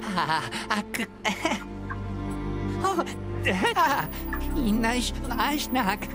Ah, ah, ah, oh, ah, nice, nice, schnack.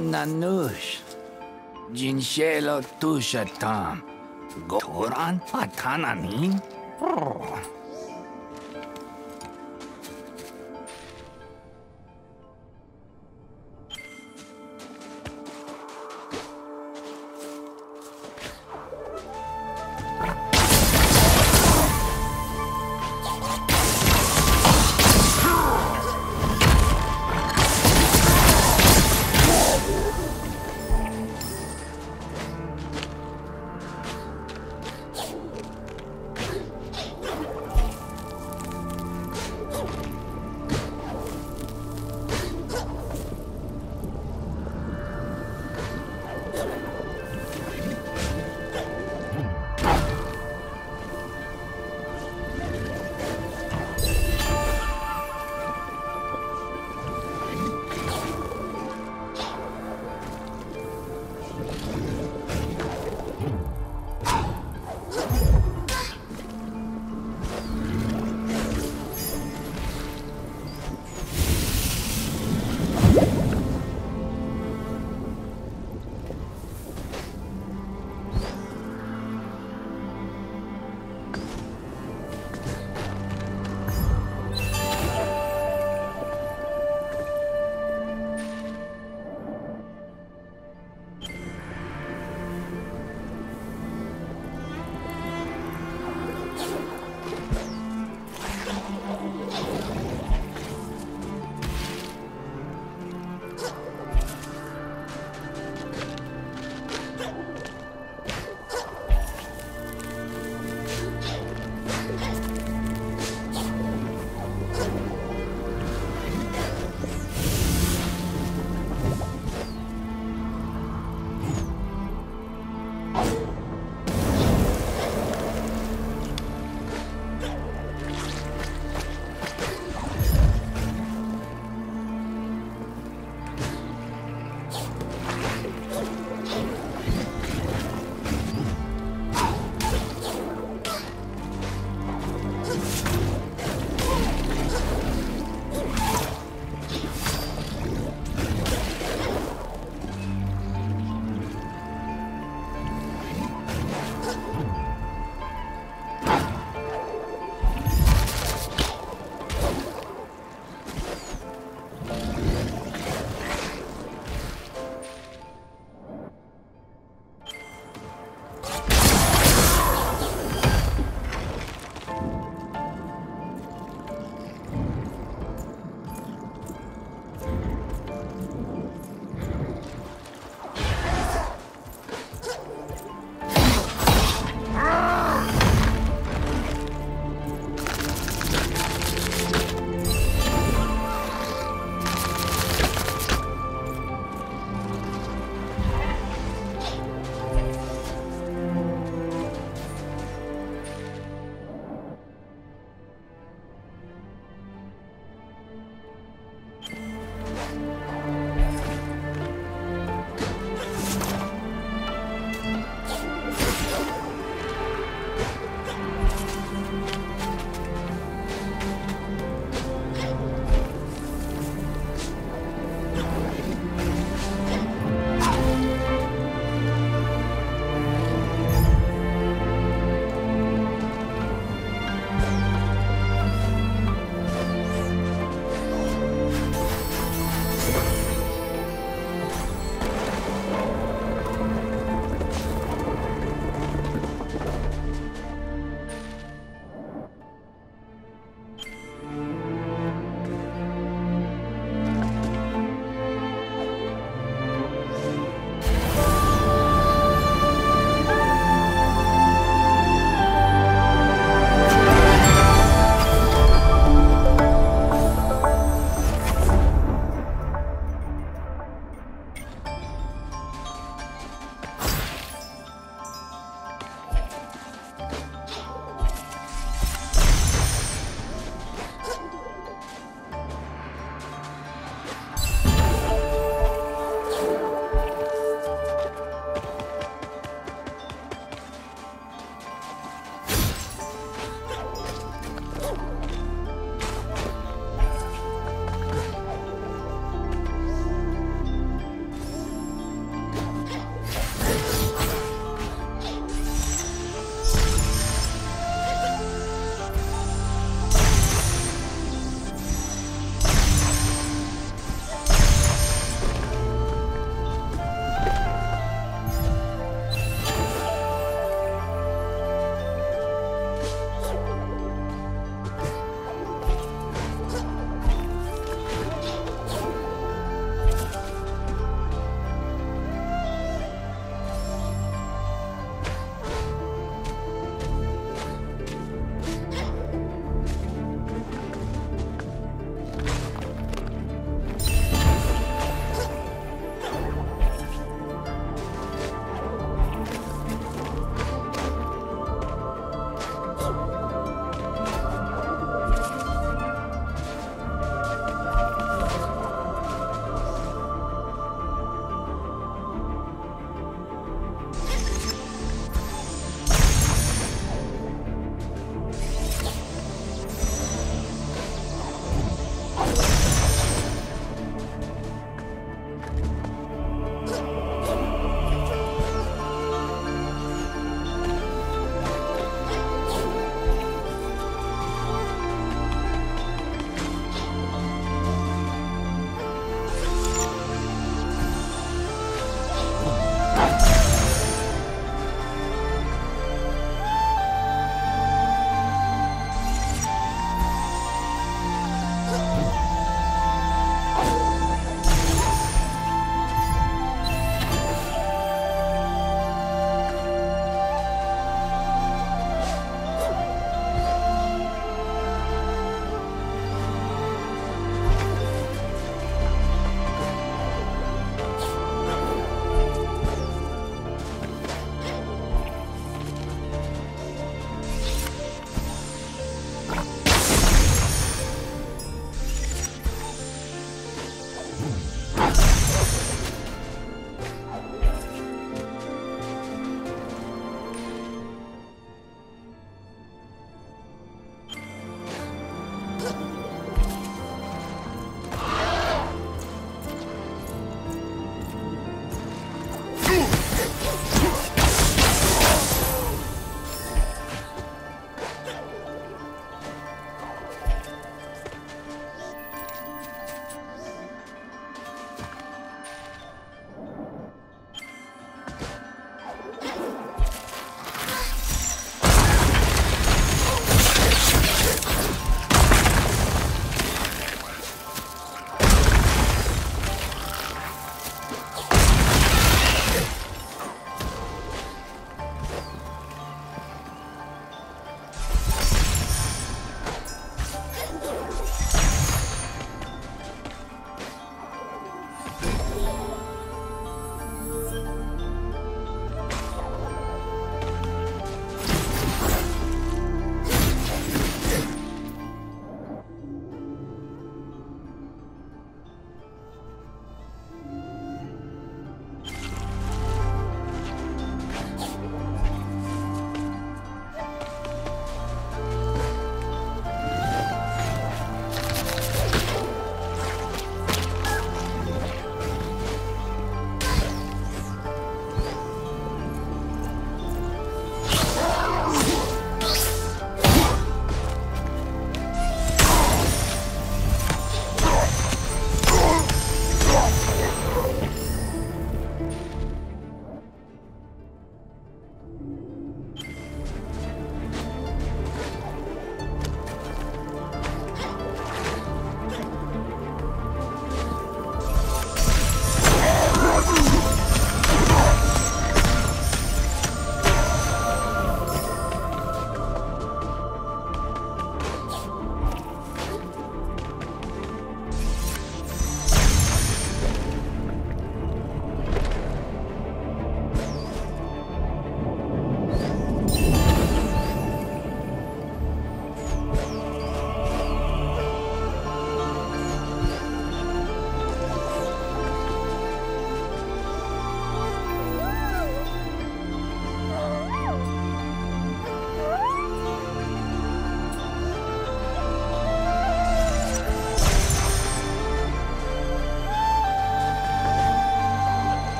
Nush. Ginshelo Tushatam. Goran Patananin.